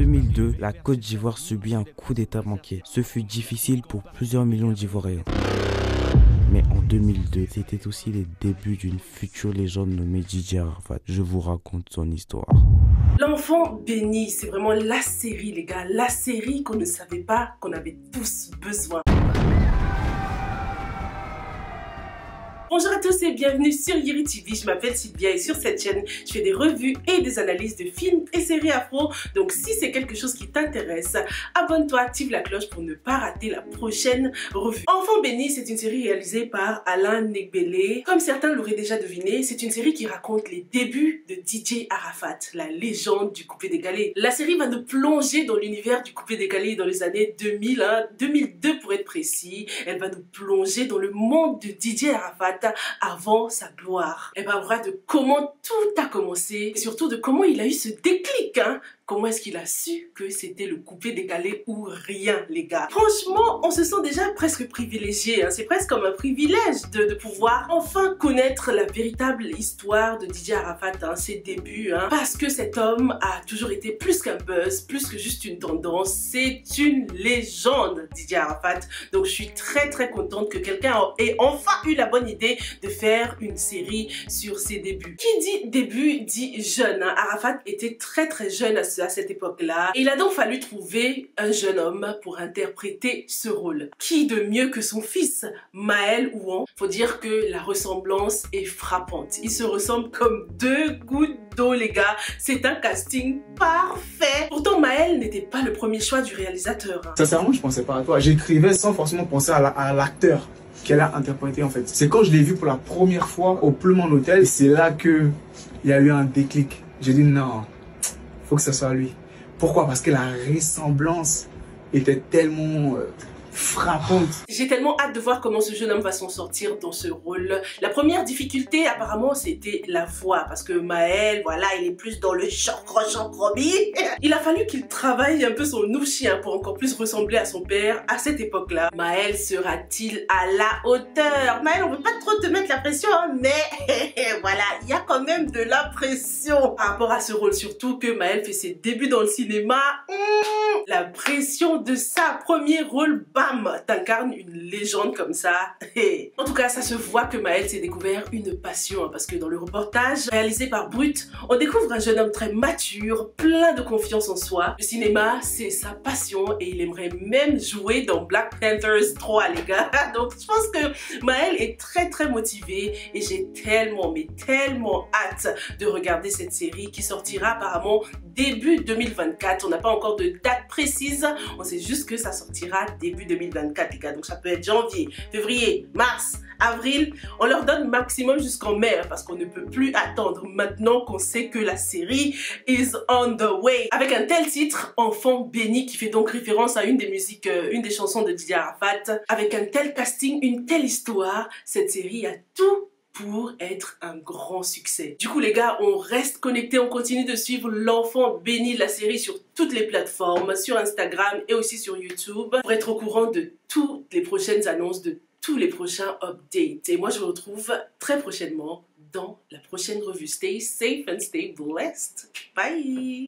2002, la Côte d'Ivoire subit un coup d'état manqué. Ce fut difficile pour plusieurs millions d'Ivoiriens. Mais en 2002, c'était aussi les débuts d'une future légende nommée Didier Arafat. Je vous raconte son histoire. L'enfant béni, c'est vraiment la série les gars, la série qu'on ne savait pas qu'on avait tous besoin. Bonjour à tous et bienvenue sur Yuri TV, je m'appelle Sylvia et sur cette chaîne, je fais des revues et des analyses de films et séries afro. Donc si c'est quelque chose qui t'intéresse, abonne-toi, active la cloche pour ne pas rater la prochaine revue. Enfant béni, c'est une série réalisée par Alain Negbele. Comme certains l'auraient déjà deviné, c'est une série qui raconte les débuts de DJ Arafat, la légende du coupé décalé. La série va nous plonger dans l'univers du coupé décalé dans les années 2000, 2002 pour être Elle va nous plonger dans le monde de DJ Arafat avant sa gloire. Elle parlera de comment tout a commencé et surtout de comment il a eu ce déclic hein, Comment est-ce qu'il a su que c'était le coupé décalé ou rien, les gars? Franchement, on se sent déjà presque privilégié. Hein. C'est presque comme un privilège de, pouvoir enfin connaître la véritable histoire de Didier Arafat, hein, ses débuts. Hein. Parce que cet homme a toujours été plus qu'un buzz, plus que juste une tendance. C'est une légende, Didier Arafat. Donc je suis très très contente que quelqu'un ait enfin eu la bonne idée de faire une série sur ses débuts. Qui dit début dit jeune. Arafat était très très jeune à ce à cette époque-là. Il a donc fallu trouver un jeune homme pour interpréter ce rôle. Qui de mieux que son fils, Maël Ouan? Faut dire que la ressemblance est frappante. Ils se ressemblent comme deux gouttes d'eau, les gars. C'est un casting parfait. Pourtant, Maël n'était pas le premier choix du réalisateur. Hein. Sincèrement, je pensais pas à toi. J'écrivais sans forcément penser à l'acteur qu'elle a interprété en fait. C'est quand je l'ai vu pour la première fois au Plumon Hôtel, c'est là que il y a eu un déclic. J'ai dit non, faut que ce soit lui. Pourquoi? Parce que la ressemblance était tellement euh, frappante. J'ai tellement hâte de voir comment ce jeune homme va s'en sortir dans ce rôle. La première difficulté, apparemment, c'était la voix. Parce que Maël, voilà, il est plus dans le chancre chancrobi. Il a fallu qu'il travaille un peu son chien pour encore plus ressembler à son père à cette époque-là. Maël sera-t-il à la hauteur? Maël, on veut pas trop te mettre la pression, hein, mais voilà, il y a quand même de la pression par rapport à ce rôle. Surtout que Maël fait ses débuts dans le cinéma. Mmh, la pression de sa premier rôle une légende comme ça. en tout cas, ça se voit que Maël s'est découvert une passion, hein, parce que dans le reportage réalisé par Brut, on découvre un jeune homme très mature, plein de confiance en soi. Le cinéma, c'est sa passion et il aimerait même jouer dans Black Panthers 3, les gars. Donc, pense que Maël est très très motivé et j'ai tellement, mais tellement hâte de regarder cette série qui sortira apparemment début 2024. On n'a pas encore de date précise, on sait juste que ça sortira début 2024 les gars. Donc ça peut être janvier, février, mars, avril. On leur donne maximum jusqu'en mai hein, parce qu'on ne peut plus attendre maintenant qu'on sait que la série is on the way. Avec un tel titre, Enfant béni, qui fait donc référence à une des musiques, euh, une des chansons de Didier Arafat. Avec un tel casting, une telle histoire, cette série a tout pour être un grand succès. Du coup les gars, on reste connectés, on continue de suivre l'enfant béni, la série sur toutes les plateformes, sur Instagram et aussi sur YouTube pour être au courant de toutes les prochaines annonces, de tous les prochains updates. Et moi je vous retrouve très prochainement dans la prochaine revue. Stay safe and stay blessed. Bye